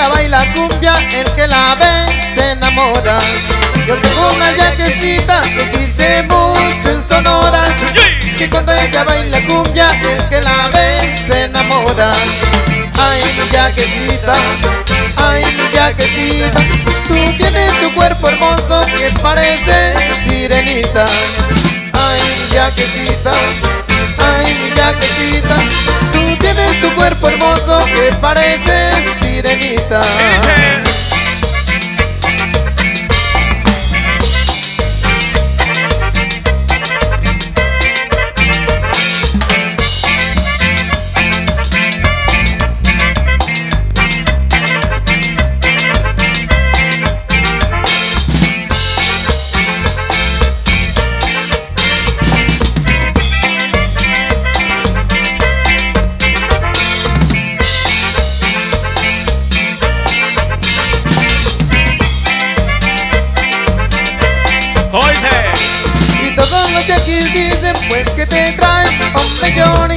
Ella baila cumbia, el que la ve se enamora. Yo tengo una yaquecita que quise mucho en Sonora. Y cuando ella baila cumbia, el que la ve se enamora. Ay, mi yaquecita, ay, mi yaquecita. Tú tienes tu cuerpo hermoso que parece sirenita. Ay, mi yaquecita, ay, mi yaquecita. Tú tienes tu cuerpo hermoso que parece sirenita. Pues que te traes, hombre Johnny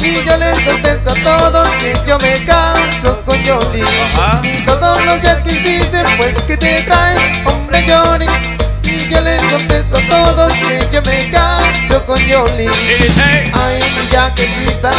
Y yo les contesto a todos que yo me caso con Johnny. Y todos los yaquis dicen pues que te traes, hombre Johnny Y yo les contesto a todos que yo me caso con Johnny. Ay, mi yaquecita,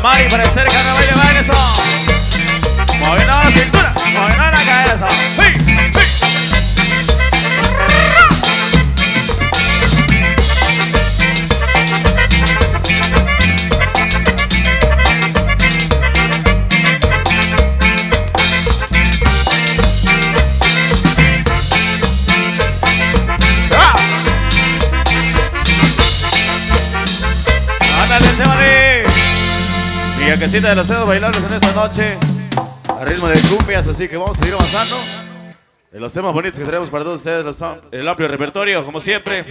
Para Mari, para Esther, que baile, baile eso. Moviendo la cintura, moviendo la cadera Yaquecita de los dedos bailables en esta noche a ritmo de cumbias, así que vamos a seguir avanzando en los temas bonitos que tenemos para todos ustedes, el amplio repertorio, como siempre.